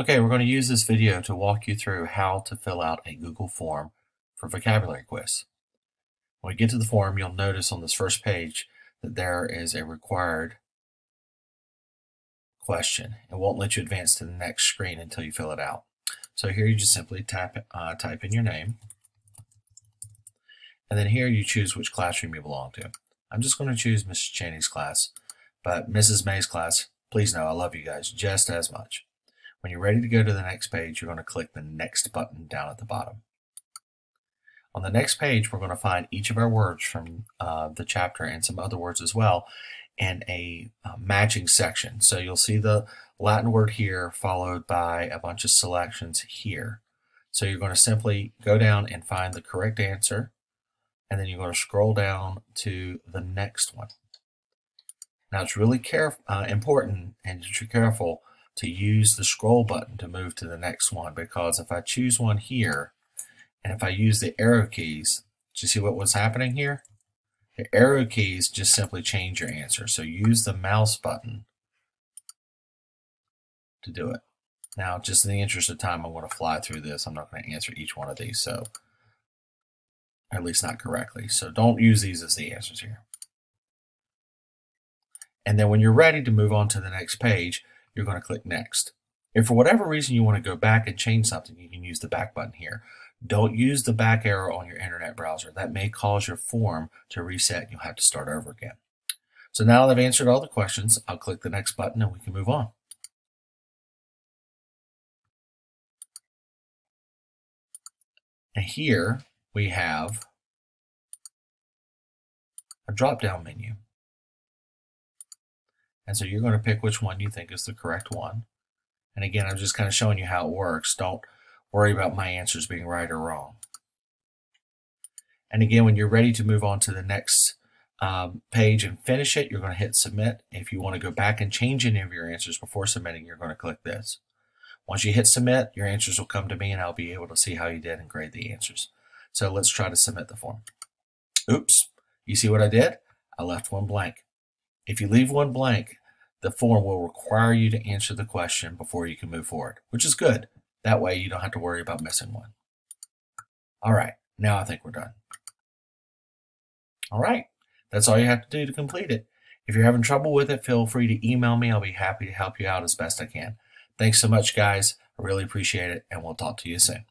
Okay, we're going to use this video to walk you through how to fill out a Google form for vocabulary quiz. When we get to the form, you'll notice on this first page that there is a required question. It won't let you advance to the next screen until you fill it out. So here you just simply type, uh, type in your name. And then here you choose which classroom you belong to. I'm just going to choose Mrs. Cheney's class, but Mrs. May's class, please know I love you guys just as much. When you're ready to go to the next page, you're going to click the Next button down at the bottom. On the next page, we're going to find each of our words from uh, the chapter and some other words as well in a uh, matching section. So you'll see the Latin word here followed by a bunch of selections here. So you're going to simply go down and find the correct answer, and then you're going to scroll down to the next one. Now it's really caref uh, important and to be careful to use the scroll button to move to the next one because if I choose one here and if I use the arrow keys, do you see what was happening here? The arrow keys just simply change your answer. So use the mouse button to do it. Now, just in the interest of time, I'm going to fly through this. I'm not going to answer each one of these, so at least not correctly. So don't use these as the answers here. And then when you're ready to move on to the next page, you're going to click Next. If for whatever reason you want to go back and change something, you can use the back button here. Don't use the back arrow on your internet browser. That may cause your form to reset and you'll have to start over again. So now that I've answered all the questions, I'll click the next button and we can move on. And here we have a drop-down menu. And so you're going to pick which one you think is the correct one. And again, I'm just kind of showing you how it works. Don't worry about my answers being right or wrong. And again, when you're ready to move on to the next um, page and finish it, you're going to hit submit. If you want to go back and change any of your answers before submitting, you're going to click this. Once you hit submit, your answers will come to me and I'll be able to see how you did and grade the answers. So let's try to submit the form. Oops, you see what I did? I left one blank. If you leave one blank, the form will require you to answer the question before you can move forward, which is good. That way you don't have to worry about missing one. All right, now I think we're done. All right, that's all you have to do to complete it. If you're having trouble with it, feel free to email me. I'll be happy to help you out as best I can. Thanks so much, guys. I really appreciate it, and we'll talk to you soon.